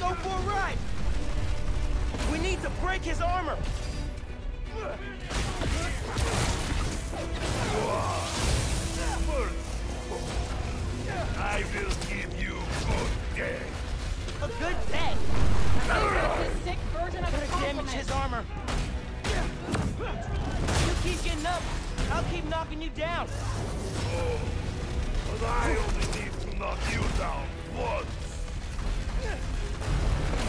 go for a ride! We need to break his armor! I will give you good day. A good day! That's his sick version of a damage his armor! You keep getting up, I'll keep knocking you down! Oh, but I only need to knock you down once.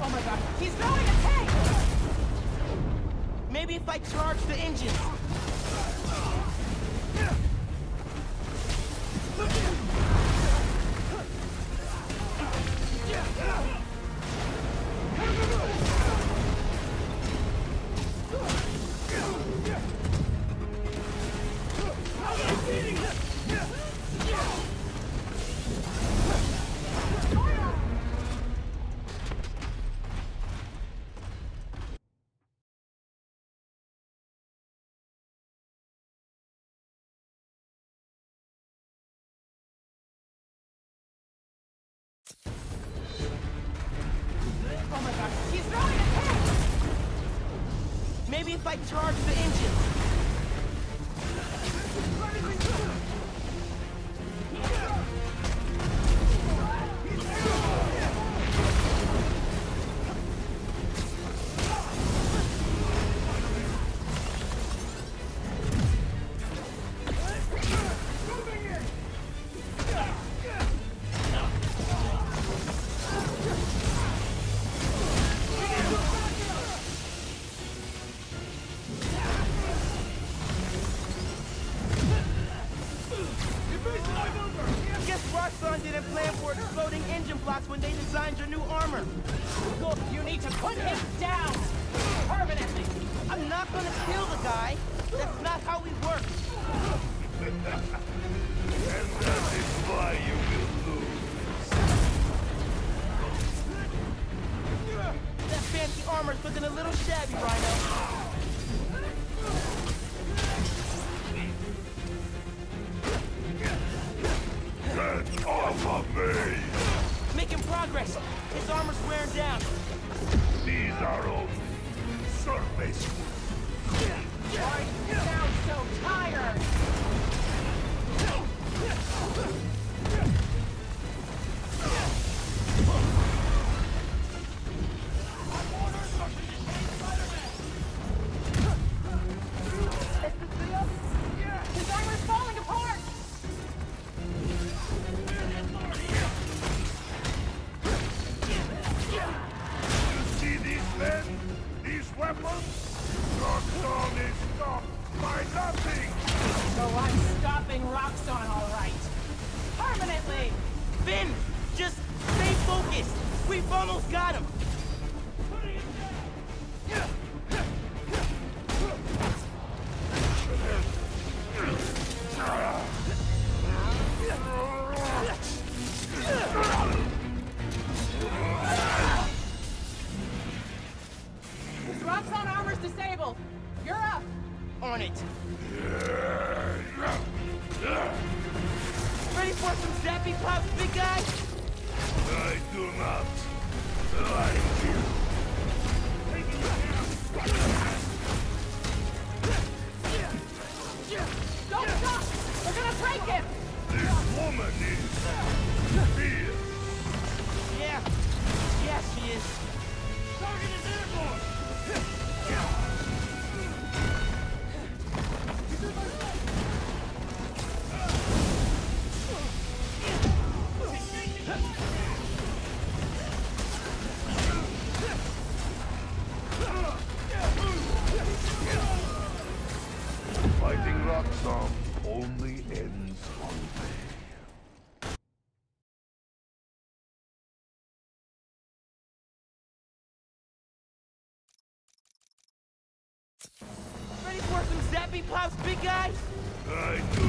Oh my god, he's throwing a tank! Maybe if I charge the engines. Maybe if I charge the engines. Guess Roxxon didn't plan for exploding engine blocks when they designed your new armor. You need to put him down! Permanently! I'm not gonna kill the guy. That's not how we work. and that is why you will lose. That fancy armor's looking a little shabby, Rhino. Way! Making progress. His armor's wearing down. These are only surface Why do you sound so tired? On it. Pops, guy? I do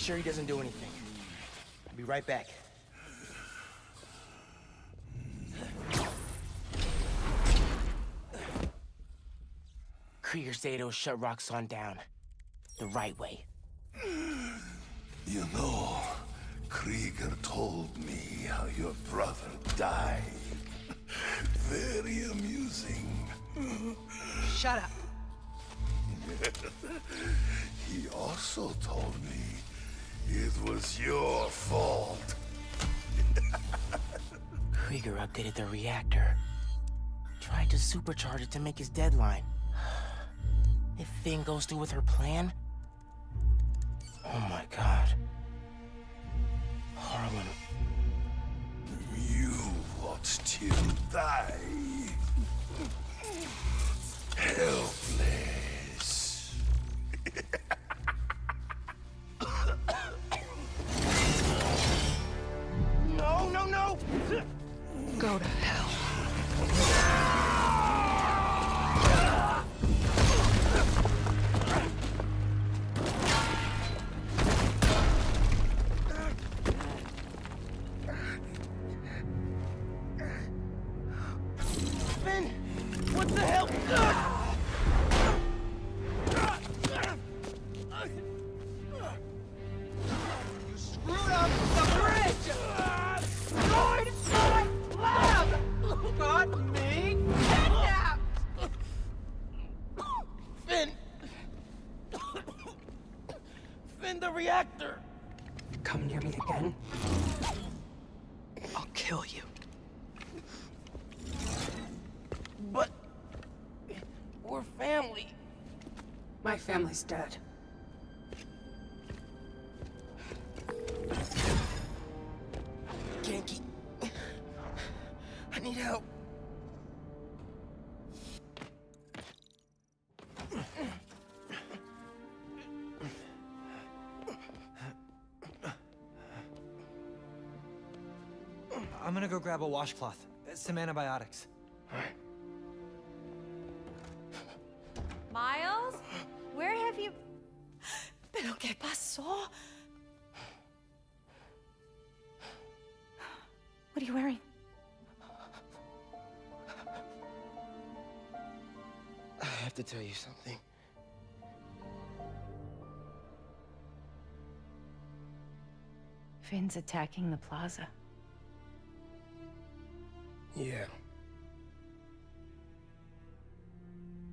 Make sure he doesn't do anything. I'll be right back. Krieger said it'll shut Roxxon down. The right way. You know, Krieger told me how your brother died. Very amusing. Shut up. He also told me it was your fault. Krieger updated the reactor. Tried to supercharge it to make his deadline. If Phin goes through with her plan... Oh my god. Harlan. You want to die. Family's dead. Ganke. I need help. I'm gonna go grab a washcloth. Some antibiotics. Miles? Where have you... ¿Pero qué pasó? What are you wearing? I have to tell you something. Phin's attacking the plaza. Yeah.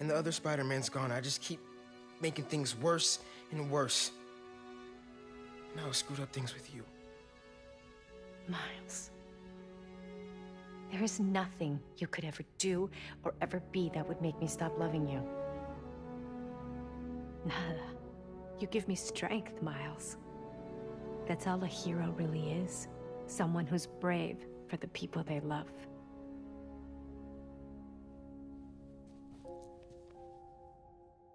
And the other Spider-Man's gone. I just keep making things worse and worse. Now I screwed up things with you. Miles. There is nothing you could ever do or ever be that would make me stop loving you. Nada. You give me strength, Miles. That's all a hero really is. Someone who's brave for the people they love.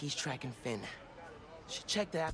Think he's tracking Phin. Should check that.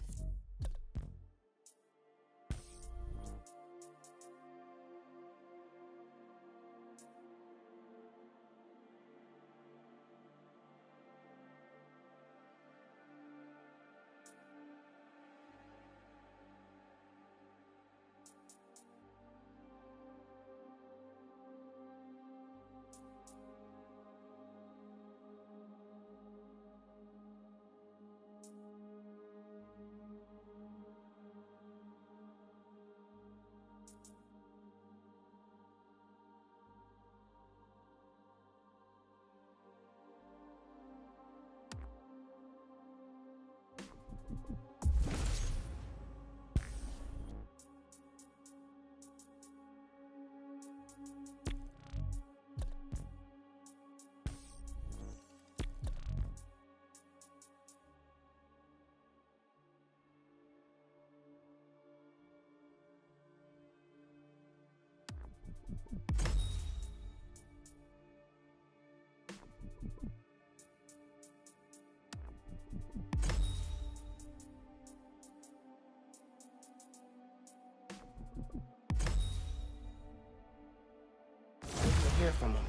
Hear from him.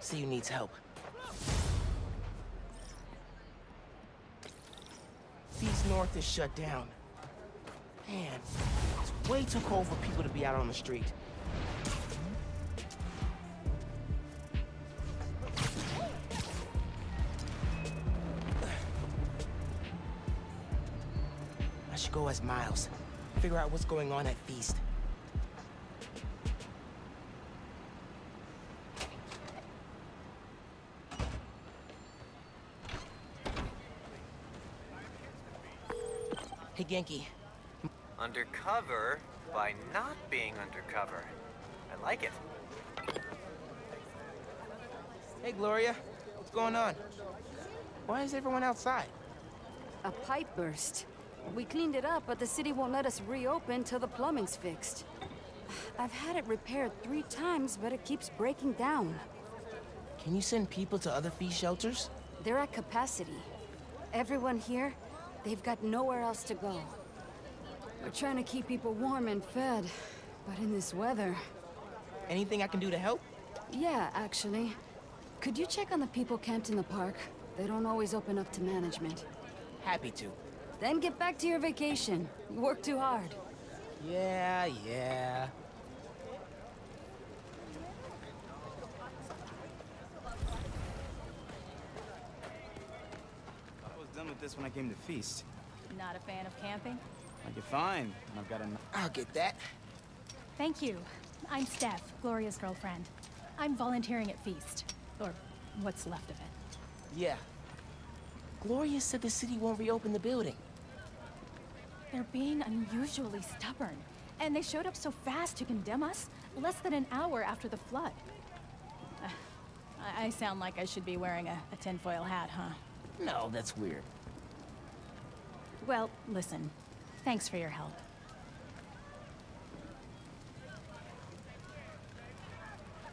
See who needs help. Feast North is shut down. Man, it's way too cold for people to be out on the street. I should go as Miles. Figure out what's going on at Feast. Ganke. Undercover by not being undercover. I like it. Hey, Gloria. What's going on? Why is everyone outside? A pipe burst. We cleaned it up, but the city won't let us reopen till the plumbing's fixed. I've had it repaired three times, but it keeps breaking down. Can you send people to other fee shelters? They're at capacity. Everyone here, they've got nowhere else to go. We're trying to keep people warm and fed, but in this weather... Anything I can do to help? Yeah, actually. Could you check on the people camped in the park? They don't always open up to management. Happy to. Then get back to your vacation. You work too hard. Yeah, yeah. I was done with this when I came to Feast. Not a fan of camping? Like, you're fine. And I've got a... I'll get that. Thank you. I'm Steph, Gloria's girlfriend. I'm volunteering at Feast. Or what's left of it. Yeah. Gloria said the city won't reopen the building. They're being unusually stubborn. And they showed up so fast to condemn us, less than an hour after the flood. Uh, I, I sound like I should be wearing a, a tinfoil hat, huh? No, that's weird. Well, listen. Thanks for your help.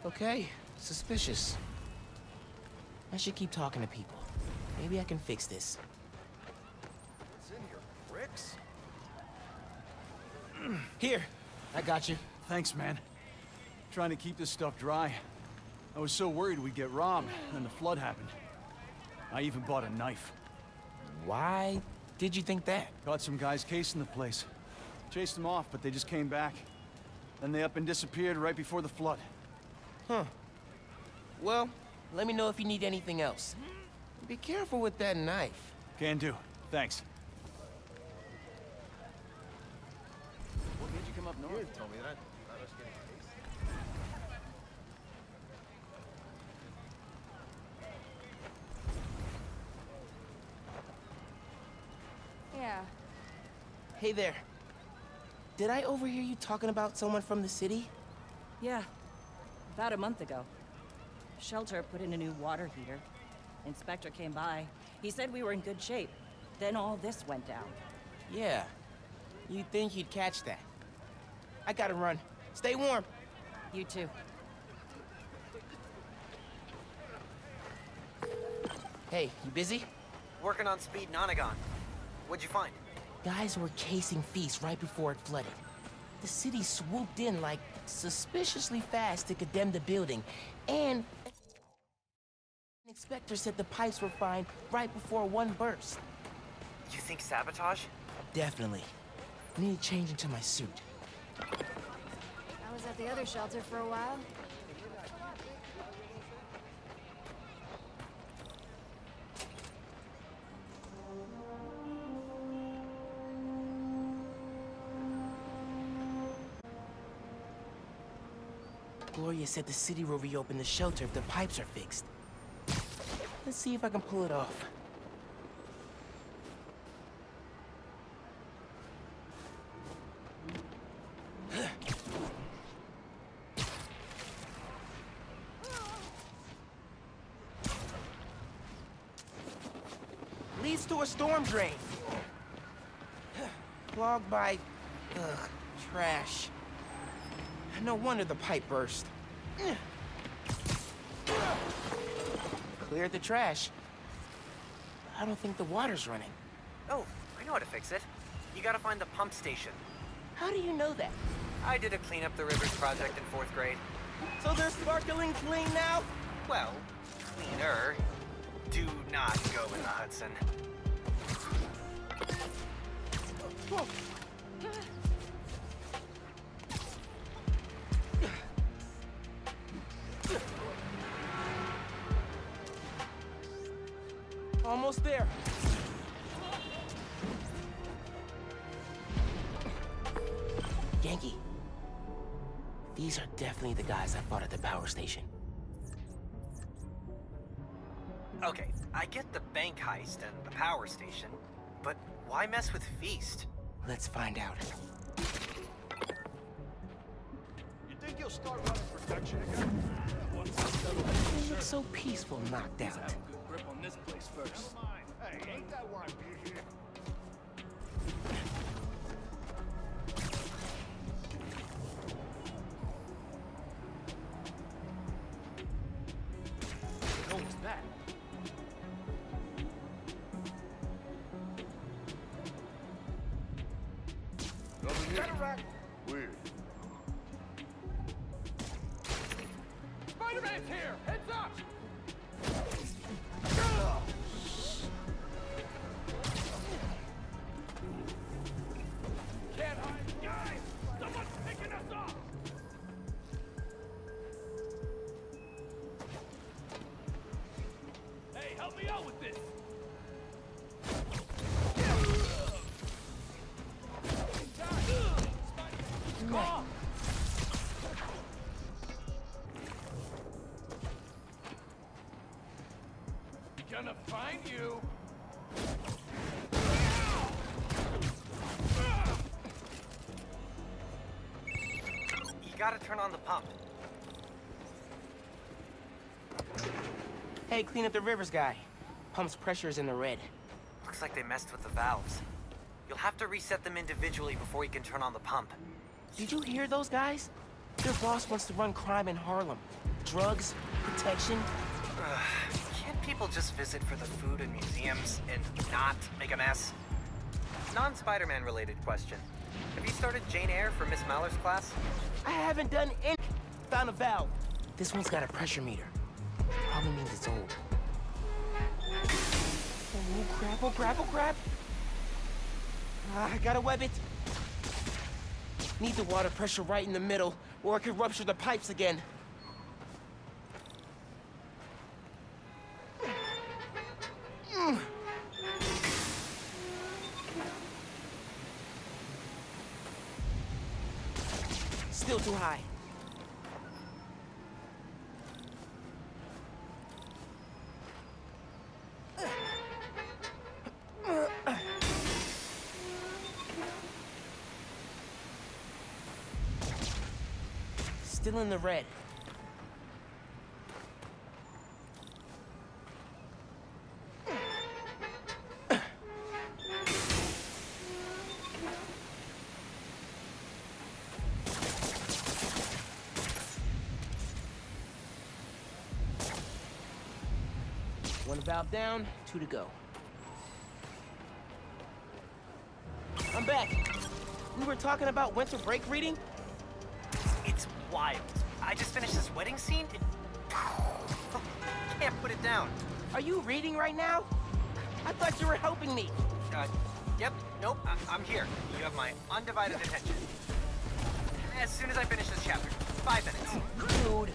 Okay, suspicious. I should keep talking to people. Maybe I can fix this. What's in here? Bricks? Here, I got you. Thanks, man. Trying to keep this stuff dry. I was so worried we'd get robbed, and then the flood happened. I even bought a knife. Why did you think that? Caught some guys casing the place. Chased them off, but they just came back. Then they up and disappeared right before the flood. Huh. Well, let me know if you need anything else. Be careful with that knife. Can do. Thanks. What made you come up north? You told me that. Not us getting Yeah. Hey there. Did I overhear you talking about someone from the city? Yeah. About a month ago. Shelter put in a new water heater. Inspector came by. He said we were in good shape. Then all this went down. Yeah. You'd think he'd catch that. I gotta run. Stay warm. You too. Hey, you busy? Working on speed Nonagon. What'd you find? Guys were casing Feast right before it flooded. The city swooped in like suspiciously fast to condemn the building, and an inspector said the pipes were fine right before one burst. You think sabotage? Definitely. Need to change into my suit. I was at the other shelter for a while. Gloria said the city will reopen the shelter if the pipes are fixed. Let's see if I can pull it off. Leads to a storm drain. Clogged by, ugh, trash. No wonder the pipe burst. Cleared the trash. I don't think the water's running. Oh, I know how to fix it. You gotta find the pump station. How do you know that? I did a clean up the rivers project in fourth grade. So they're sparkling clean now? Well, cleaner. Do not go in the Hudson. Almost there. Yankee. These are definitely the guys I fought at the power station. Okay, I get the bank heist and the power station, but why mess with Feast? Let's find out. You think you'll start running protection again? Once I settle They look so peaceful knocked out. First. Hey, ain't that why we're you! You gotta turn on the pump. Hey, clean up the rivers guy. Pump's pressure is in the red. Looks like they messed with the valves. You'll have to reset them individually before you can turn on the pump. Did you hear those guys? Their boss wants to run crime in Harlem. Drugs, protection. Can't people just visit for the food and museums and not make a mess? Non-Spider-Man related question. Have you started Jane Eyre for Miss Maller's class? I haven't done any. Found a valve. This one's got a pressure meter. Probably means it's old. Oh crap! Oh crap! Oh crap! Ah, I gotta web it. Need the water pressure right in the middle, or it could rupture the pipes again. Too high. Still in the red. One valve down, two to go. I'm back. We were talking about winter break reading? It's wild. I just finished this wedding scene. It... Can't put it down. Are you reading right now? I thought you were helping me. Uh, yep, nope, I I'm here. You have my undivided attention. As soon as I finish this chapter. Five minutes. Dude.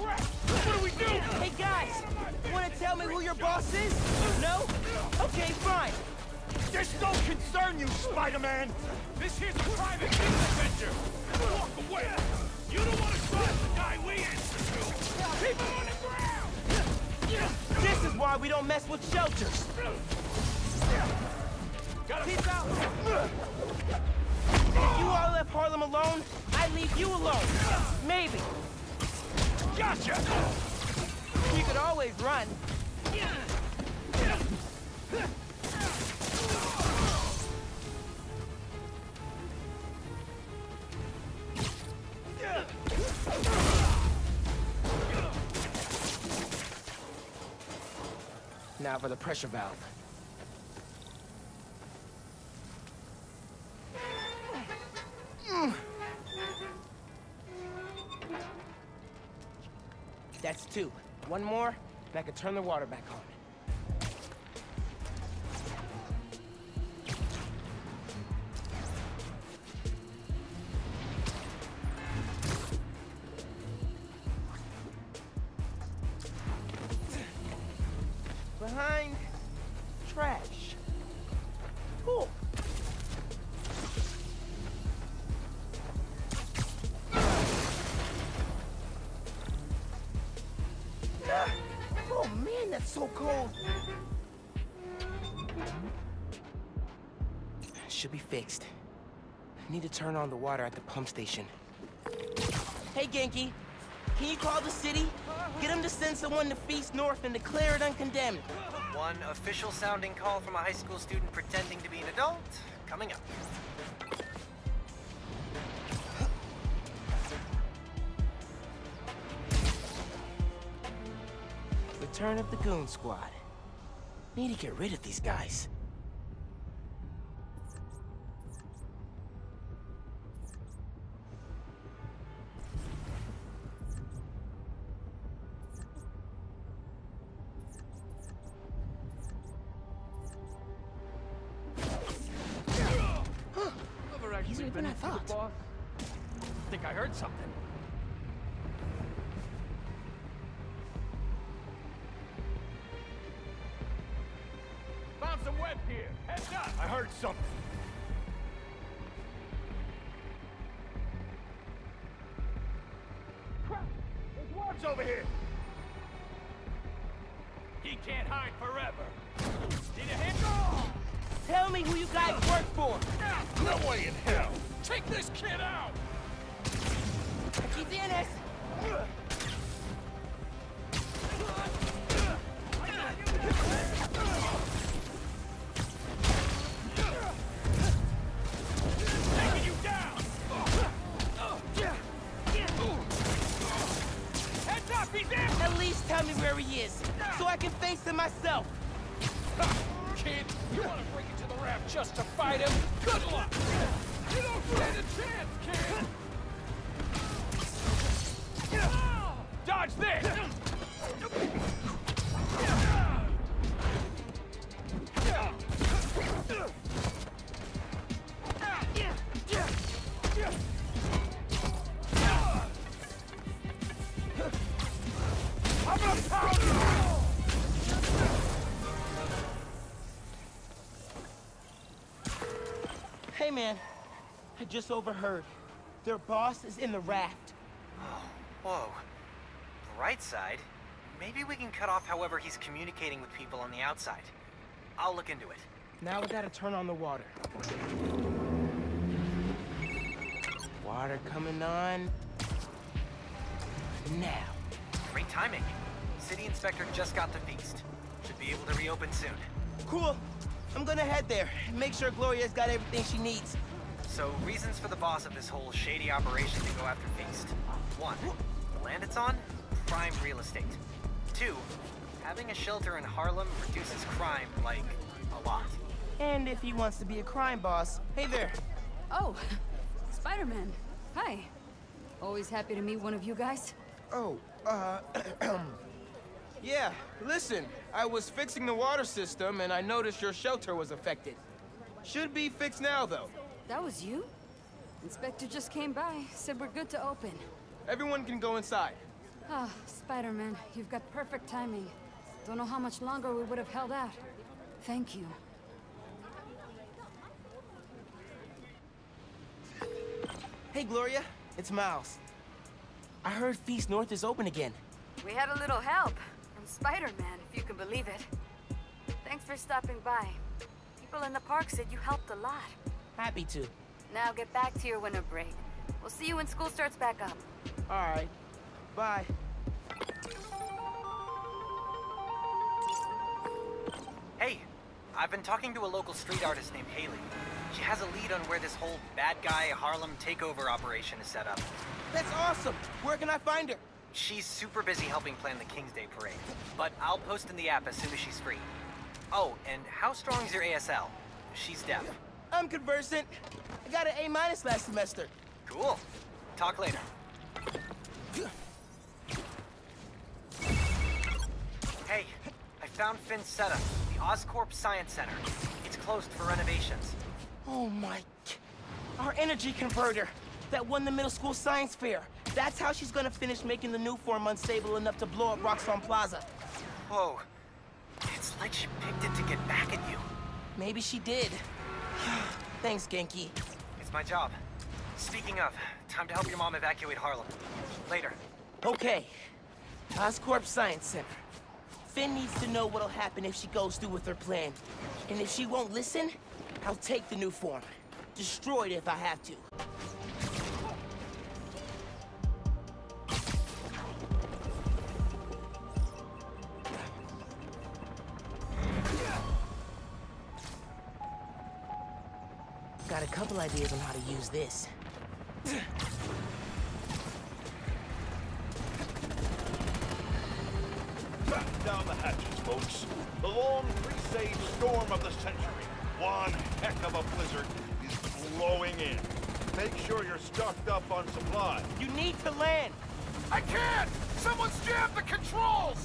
What do we do? Hey guys, wanna tell me who your boss is? No? Okay, fine. This don't concern you, Spider-Man! This here's a private business venture! Walk away! You don't want to cross the guy we answer to! Keep him on the ground! This is why we don't mess with shelters. Peace out. If you all left Harlem alone, I leave you alone. Maybe. Gotcha! Could always run. Now for the pressure valve. That's two. One more, and I can turn the water back on. On the water at the pump station. Hey, Ganke. Can you call the city? Get them to send someone to Feast North and declare it uncondemned. One official sounding call from a high school student pretending to be an adult coming up. Return of the Goon Squad. Need to get rid of these guys. I heard something. Found some web here. Heads up. I heard something. Crap! There's worms over here. He can't hide forever. Need a hand? Tell me who you guys work for. Ah, no way in hell. Take this kid out. Aquí tienes. Taking just overheard. Their boss is in the raft. Whoa. Bright side. Maybe we can cut off however he's communicating with people on the outside. I'll look into it. Now we gotta turn on the water. Water coming on. Now. Great timing. City inspector just got the Feast. Should be able to reopen soon. Cool. I'm gonna head there. And make sure Gloria's got everything she needs. So, reasons for the boss of this whole shady operation to go after Feast. One, the land it's on, prime real estate. Two, having a shelter in Harlem reduces crime, like, a lot. And if he wants to be a crime boss, hey there. Oh, Spider-Man. Hi. Always happy to meet one of you guys. Oh, uh, yeah, listen, I was fixing the water system and I noticed your shelter was affected. Should be fixed now, though. That was you? Inspector just came by, said we're good to open. Everyone can go inside. Ah, Spider-Man, you've got perfect timing. Don't know how much longer we would have held out. Thank you. Hey, Gloria, it's Miles. I heard Feast North is open again. We had a little help from Spider-Man, if you can believe it. Thanks for stopping by. People in the park said you helped a lot. Happy to. Now get back to your winter break. We'll see you when school starts back up. All right. Bye. Hey, I've been talking to a local street artist named Hailey. She has a lead on where this whole bad guy Harlem takeover operation is set up. That's awesome. Where can I find her? She's super busy helping plan the King's Day parade, but I'll post in the app as soon as she's free. Oh, and how strong is your ASL? She's deaf. I'm conversant. I got an A minus last semester. Cool. Talk later. Hey, I found Phin's setup, the Oscorp Science Center. It's closed for renovations. Oh my... Our energy converter that won the middle school science fair. That's how she's gonna finish making the Nuform unstable enough to blow up Roxxon Plaza. Whoa. It's like she picked it to get back at you. Maybe she did. Thanks, Ganke. It's my job. Speaking of, time to help your mom evacuate Harlem. Later. Okay. Oscorp Science Center. Phin needs to know what'll happen if she goes through with her plan. And if she won't listen, I'll take the Nuform. Destroy it if I have to. Couple ideas on how to use this. Batten down the hatches, folks. The long presage storm of the century, one heck of a blizzard, is blowing in. Make sure you're stocked up on supplies. You need to land! I can't! Someone's jammed the controls!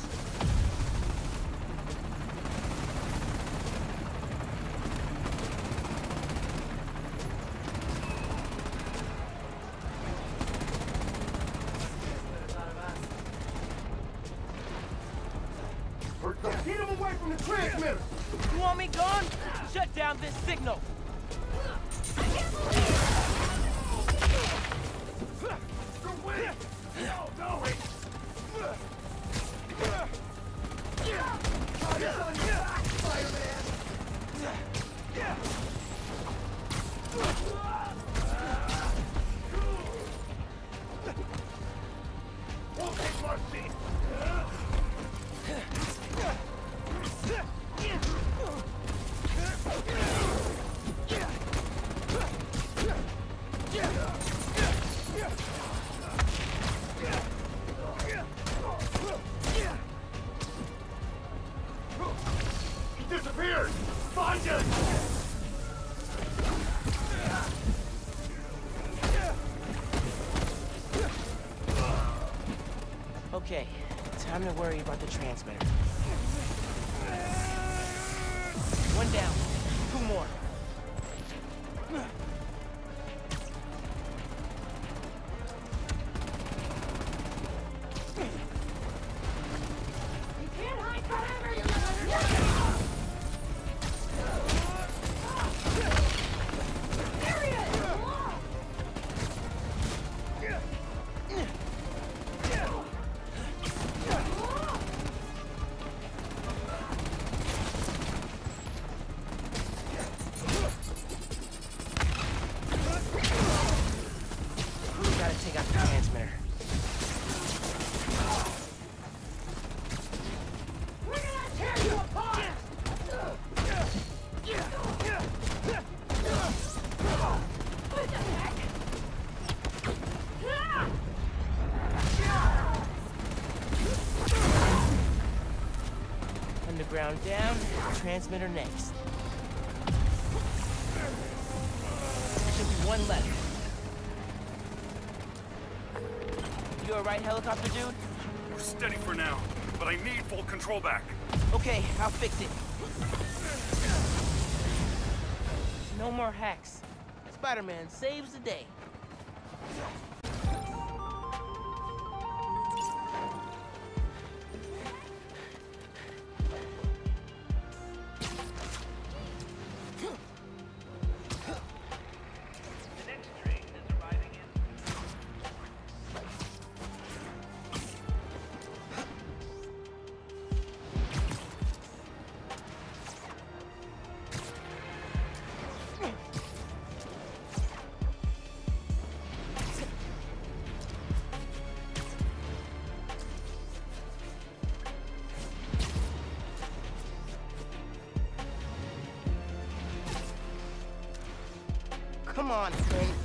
Worry about the transmitter. Underground down, transmitter next. Should be one left. You alright, helicopter dude? We're steady for now, but I need full control back. Okay, I'll fix it. No more hacks. Spider-Man saves the day. Come on, Phin.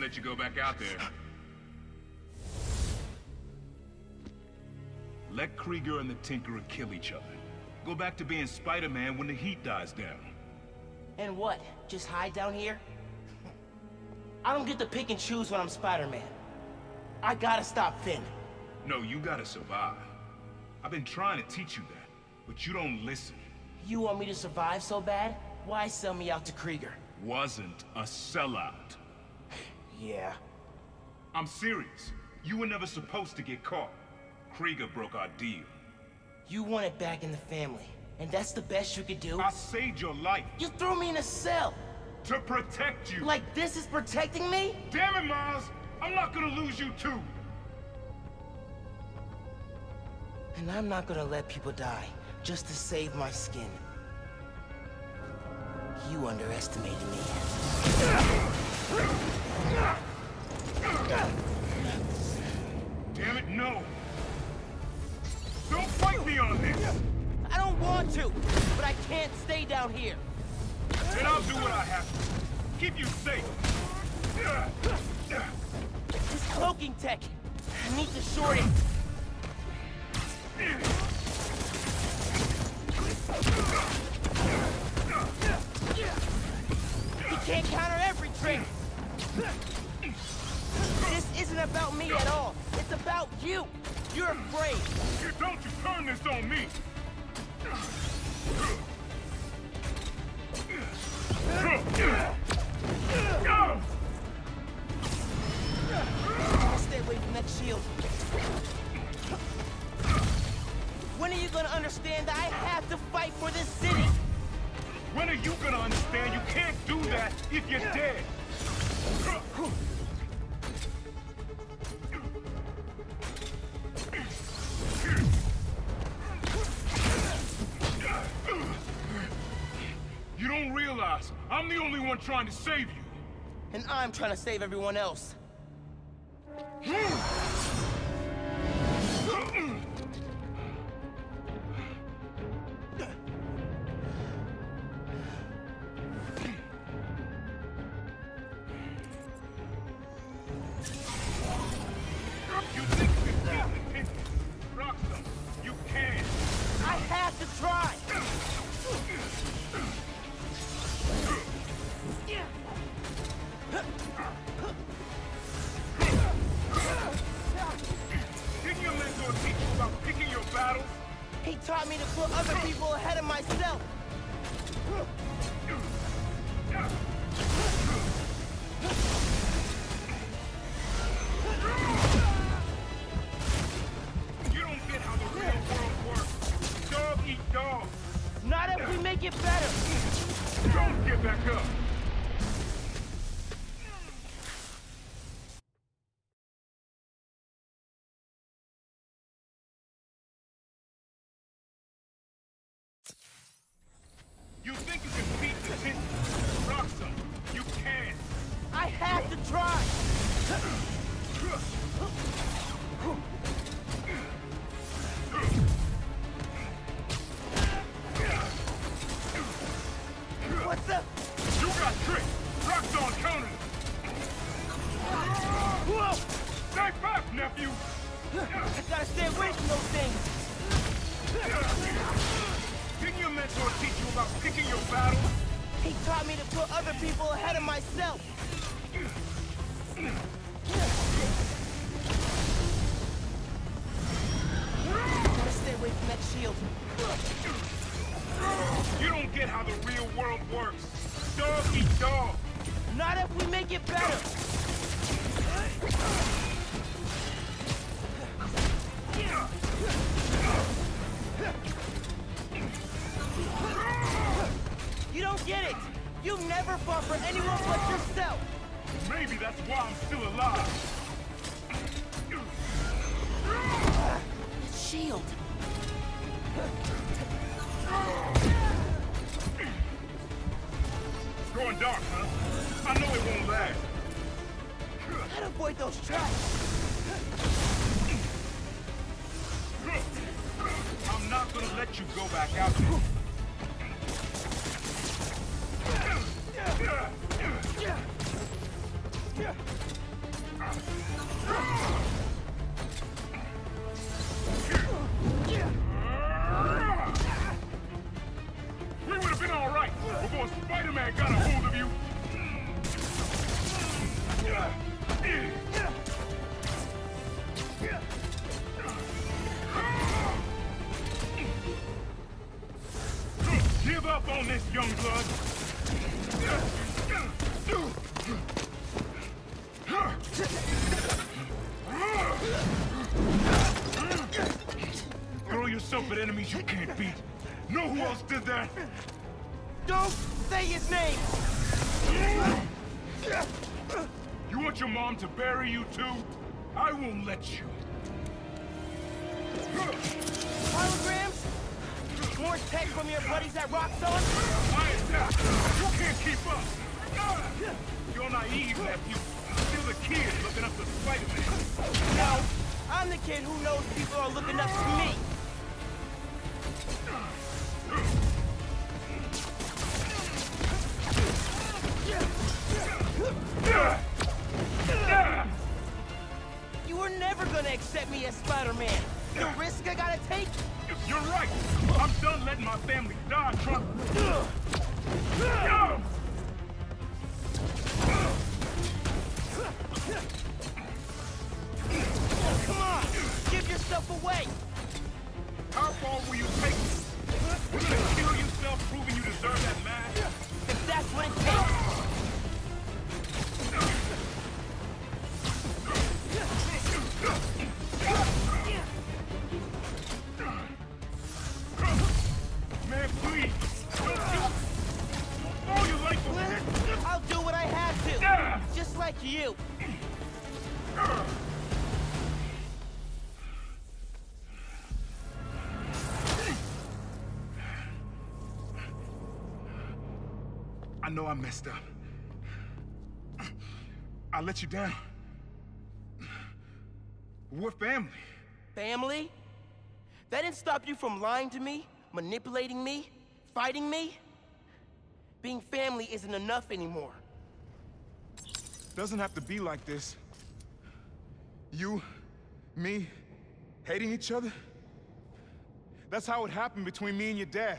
Let you go back out there. Let Krieger and the Tinkerer kill each other. Go back to being Spider-Man when the heat dies down. And what? Just hide down here? I don't get to pick and choose when I'm Spider-Man. I gotta stop Phin. No, you gotta survive. I've been trying to teach you that, but you don't listen. You want me to survive so bad? Why sell me out to Krieger? Wasn't a sellout. Yeah. I'm serious. You were never supposed to get caught. Krieger broke our deal. You want it back in the family, and that's the best you could do? I saved your life. You threw me in a cell! To protect you! Like this is protecting me? Damn it, Miles! I'm not gonna lose you too! And I'm not gonna let people die, just to save my skin. You underestimated me. Damn it, no! Don't fight me on this! I don't want to, but I can't stay down here. Then I'll do what I have to. Keep you safe. This cloaking tech. I need to short it. He can't counter every trick. This isn't about me at all. It's about you. You're afraid. You don't you turn this on me. Stay away from that shield. When are you gonna understand that I have to fight for this city? When are you gonna understand you can't do that if you're dead? You don't realize I'm the only one trying to save you. And I'm trying to save everyone else. Hmm. Myself. Gotta stay away from that shield. You don't get how the real world works. Dog eat dog. Not if we make it better. You don't get it. You never fought for anyone but yourself. Maybe that's why I'm still alive. Shield. It's going dark, huh? I know it won't last. Gotta avoid those traps. I'm not gonna let you go back out there. Yourself at enemies you can't beat. Know who else did that? Don't say his name! You want your mom to bury you too? I won't let you. Holograms? More tech from your buddies at down! You can't keep up! You're naive, nephew. You're the kid looking up to Spider-Man. No, I'm the kid who knows people are looking up to me. You were never gonna accept me as Spider-Man. The risk I gotta take? You're right. I'm done letting my family die trying... Come on, give yourself away. How far will you take me? Will you kill yourself proving you deserve that mask? If that's what it takes. Man, please. Don't do All your life. I'll do what I have to. Just like you. Know I messed up. I let you down. We're family. Family? That didn't stop you from lying to me, manipulating me, fighting me? Being family isn't enough anymore. Doesn't have to be like this. You, me, hating each other? That's how it happened between me and your dad.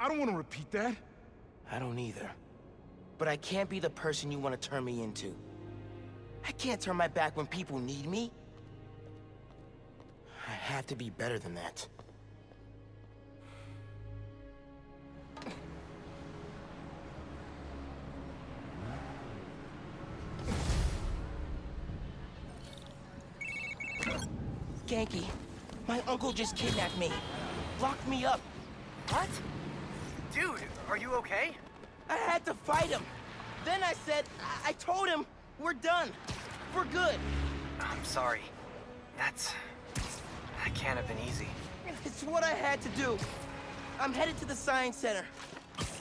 I don't want to repeat that. I don't either. But I can't be the person you want to turn me into. I can't turn my back when people need me. I have to be better than that. Ganke, my uncle just kidnapped me. Locked me up. What? Dude, are you okay? I had to fight him. Then I said, I, I told him, we're done. We're good. I'm sorry. That's... That can't have been easy. It's what I had to do. I'm headed to the Science Center.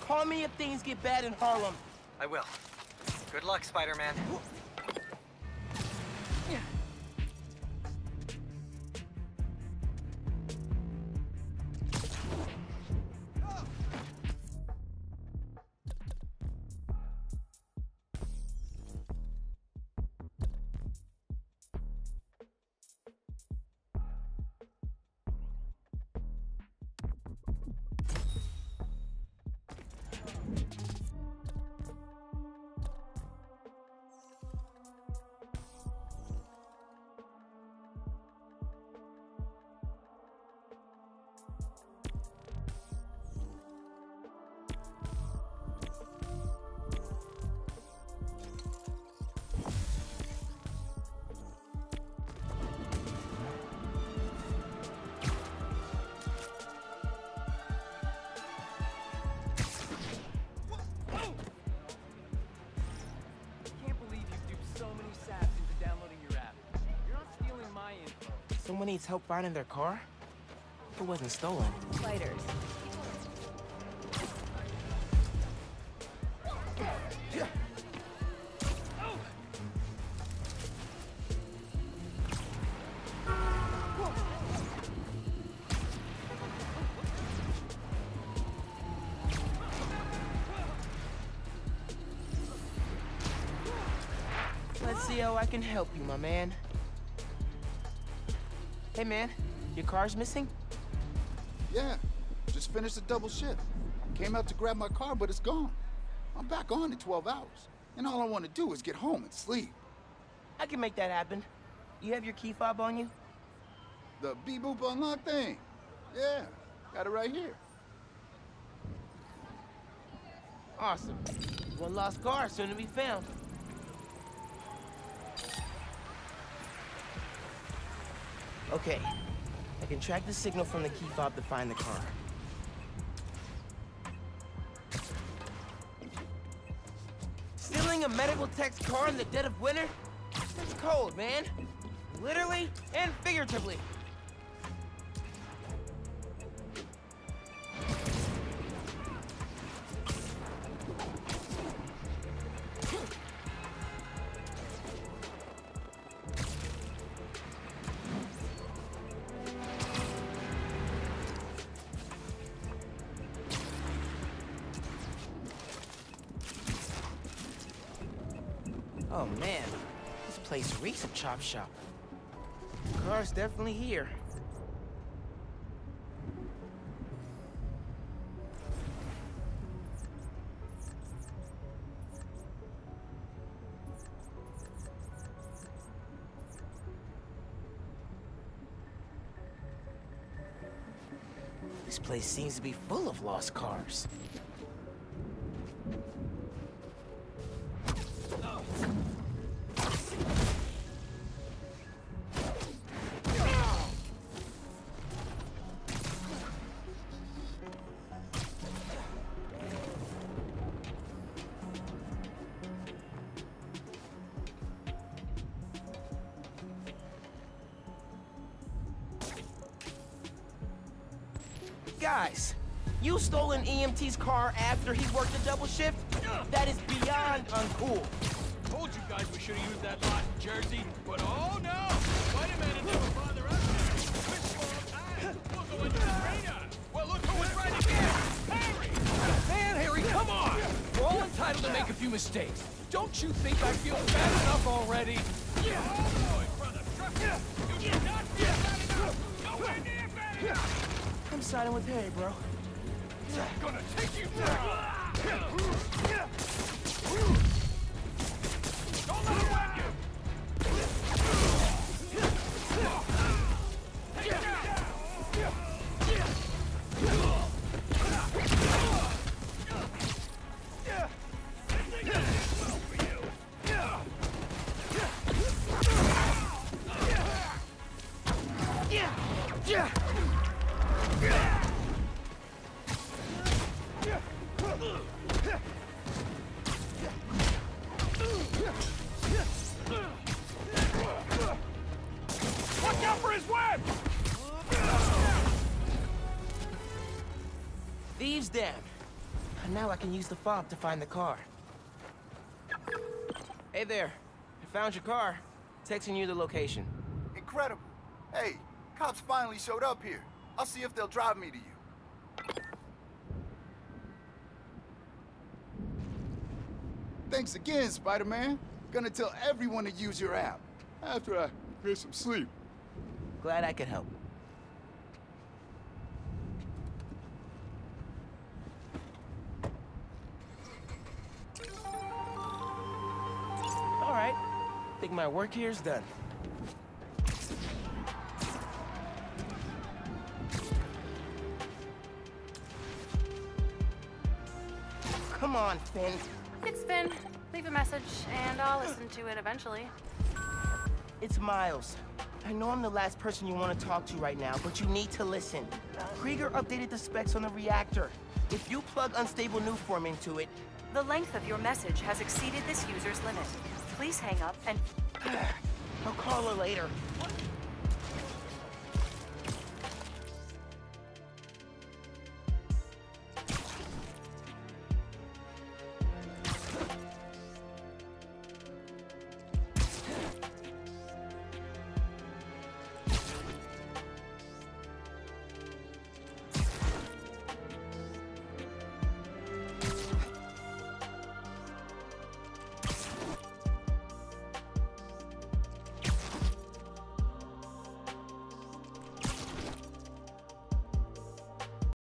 Call me if things get bad in Harlem. I will. Good luck, Spider-Man. Someone needs help finding their car? It wasn't stolen. Spiders. Let's see how I can help you, my man. Hey, man. Your car's missing? Yeah, just finished a double shift. Came out to grab my car, but it's gone. I'm back on in 12 hours. And all I want to do is get home and sleep. I can make that happen. You have your key fob on you? The beep boop unlock thing. Yeah, got it right here. Awesome. One lost car soon to be found. Okay. I can track the signal from the key fob to find the car. Stealing a medical tech's car in the dead of winter? That's cold, man. Literally and figuratively. Reeks chop shop. Car's definitely here. This place seems to be full of lost cars. Guys, you stole an EMT's car after he worked a double shift? That is beyond uncool. Told you guys we should have used that lot in Jersey, but oh no! Spider-Man will never bother us. Time. We'll go into the radar. Well, look who was right again! Harry! Man, Harry, come on! We're all entitled to make a few mistakes. Don't you think I feel bad enough already? Oh siding with Harry, bro. Gonna take you down. Can use the fob to find the car. Hey there. I found your car. Texting you the location. Incredible. Hey, cops finally showed up here. I'll see if they'll drive me to you. Thanks again, Spider-Man. Gonna tell everyone to use your app. After I get some sleep. Glad I could help. Think my work here is done. Come on, Phin. It's Phin. Leave a message, and I'll listen to it eventually. It's Miles. I know I'm the last person you want to talk to right now, but you need to listen. Krieger updated the specs on the reactor. If you plug unstable Nuform into it... The length of your message has exceeded this user's limit. Please hang up and... I'll call her later.